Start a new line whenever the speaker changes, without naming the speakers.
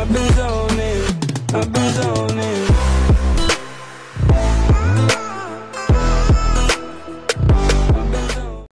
I've been zoning, I've been zoning.